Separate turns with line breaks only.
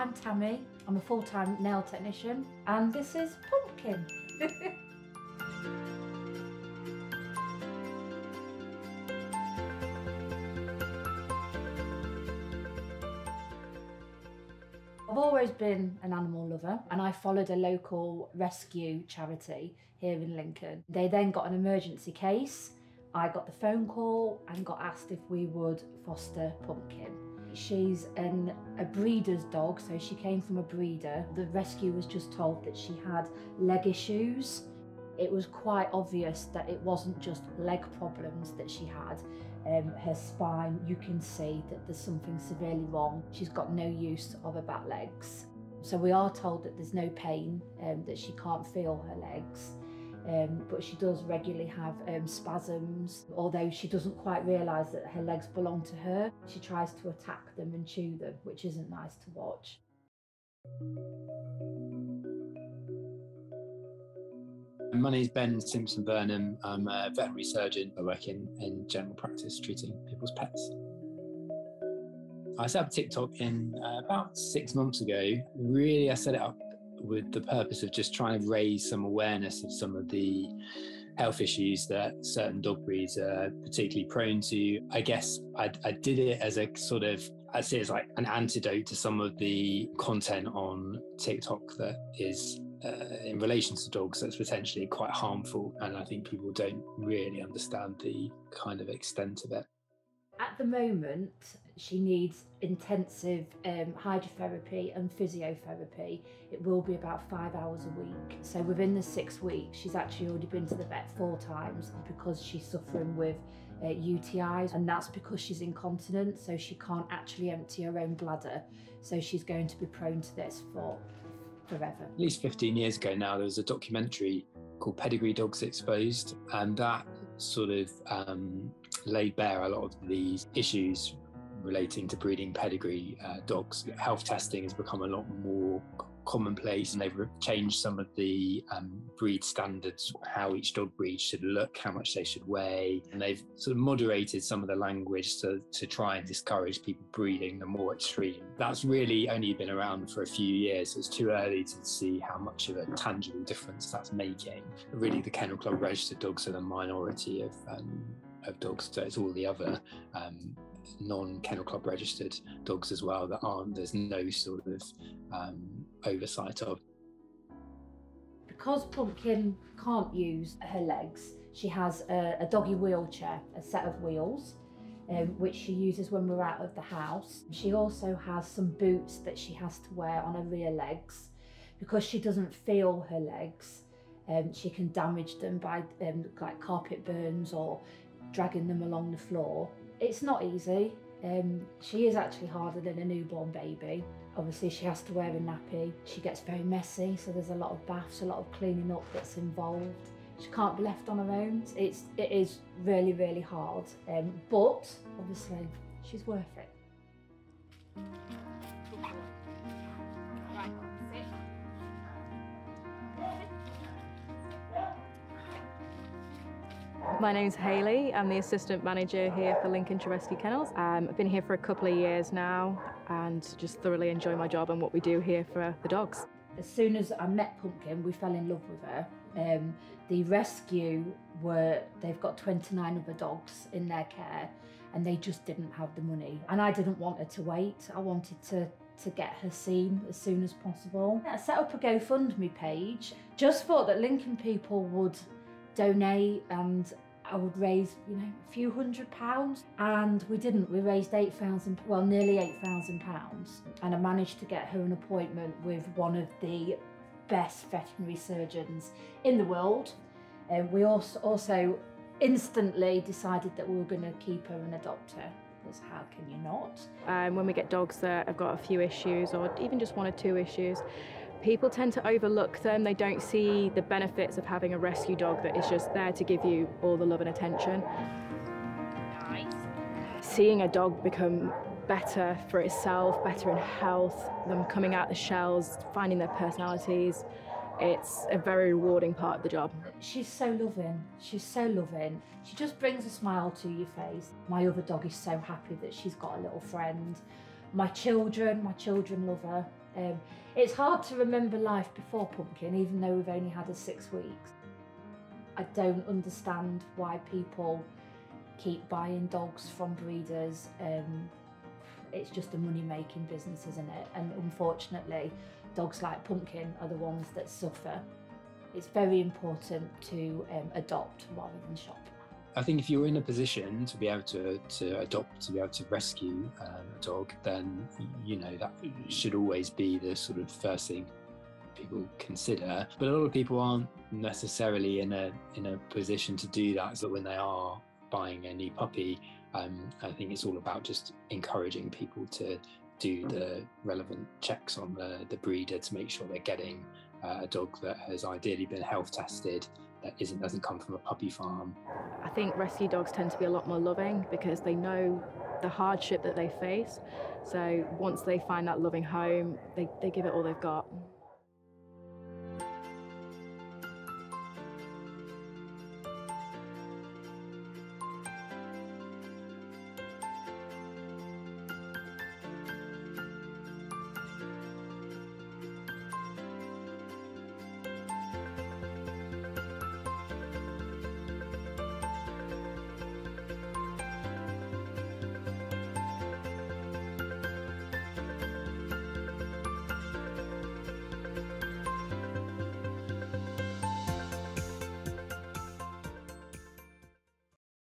I'm Tammie. I'm a full-time nail technician and this is Pumpkin. I've always been an animal lover and I followed a local rescue charity here in Lincoln. They then got an emergency case. I got the phone call and got asked if we would foster Pumpkin. She's an, a breeder's dog, so she came from a breeder. The rescue was just told that she had leg issues. It was quite obvious that it wasn't just leg problems that she had. Um, her spine, you can see that there's something severely wrong. She's got no use of her back legs. So we are told that there's no pain, um, that she can't feel her legs. Um, but she does regularly have um, spasms, although she doesn't quite realise that her legs belong to her. She tries to attack them and chew them, which isn't nice to watch.
My name is Ben Simpson Vernon. I'm a veterinary surgeon. I work in, in general practice treating people's pets. I set up TikTok in uh, about six months ago. Really, I set it up with the purpose of just trying to raise some awareness of some of the health issues that certain dog breeds are particularly prone to. I guess I, I did it as a sort of I see it as like an antidote to some of the content on TikTok that is uh, in relation to dogs that's potentially quite harmful. And I think people don't really understand the kind of extent of it.
At the moment, she needs intensive um, hydrotherapy and physiotherapy. It will be about five hours a week. So within the six weeks, she's actually already been to the vet four times because she's suffering with uh, UTIs, and that's because she's incontinent, so she can't actually empty her own bladder. So she's going to be prone to this for forever.
At least 15 years ago now, there was a documentary called Pedigree Dogs Exposed, and that sort of um, laid bare a lot of these issues relating to breeding pedigree uh, dogs. Health testing has become a lot more commonplace and they've changed some of the um, breed standards, how each dog breed should look, how much they should weigh, and they've sort of moderated some of the language to, to try and discourage people breeding the more extreme. That's really only been around for a few years, so it's too early to see how much of a tangible difference that's making. Really, the Kennel Club registered dogs are the minority of um, of dogs. So it's all the other um, non Kennel Club registered dogs as well that aren't, there's no sort of um, oversight of.
Because Pumpkin can't use her legs, she has a, a doggy wheelchair, a set of wheels. Um, which she uses when we're out of the house. She also has some boots that she has to wear on her rear legs because she doesn't feel her legs. Um, she can damage them by um, like carpet burns or dragging them along the floor. It's not easy. Um, she is actually harder than a newborn baby. Obviously, she has to wear a nappy. She gets very messy, so there's a lot of baths, a lot of cleaning up that's involved. She can't be left on her own. It's it is really really hard, um, but obviously she's worth it.
My name's Hayley. I'm the assistant manager here for Lincolnshire Rescue Kennels. Um, I've been here for a couple of years now and just thoroughly enjoy my job and what we do here for the dogs.
As soon as I met Pumpkin, we fell in love with her. Um, the rescue were, they've got 29 other dogs in their care and they just didn't have the money. And I didn't want her to wait. I wanted to to get her seen as soon as possible. I set up a GoFundMe page. Just thought that Lincoln people would donate and I would raise, you know, a few hundred pounds. And we didn't. We raised eight thousand, well, nearly eight thousand pounds. And I managed to get her an appointment with one of the best veterinary surgeons in the world. And um, we also also instantly decided that we were going to keep her and adopt her. Because how can you not?
Um, when we get dogs that have got a few issues or even just one or two issues, people tend to overlook them. They don't see the benefits of having a rescue dog that is just there to give you all the love and attention. Nice. Seeing a dog become better for itself, better in health, them coming out the shells, finding their personalities, it's a very rewarding part of the job.
She's so loving. She's so loving. She just brings a smile to your face. My other dog is so happy that she's got a little friend. My children, my children love her. Um, it's hard to remember life before Pumpkin, even though we've only had her six weeks. I don't understand why people keep buying dogs from breeders. Um, it's just a money making business, isn't it? And unfortunately, dogs like Pumpkin are the ones that suffer. It's very important to um, adopt rather than shop.
I think if you're in a position to be able to, to adopt, to be able to rescue um, a dog, then you know that should always be the sort of first thing people consider. But a lot of people aren't necessarily in a in a position to do that. So when they are buying a new puppy, um, I think it's all about just encouraging people to do the relevant checks on the, the breeder to make sure they're getting uh, a dog that has ideally been health tested that isn't doesn't come from a puppy farm.
I think rescue dogs tend to be a lot more loving because they know the hardship that they face. So once they find that loving home, they, they give it all they've got.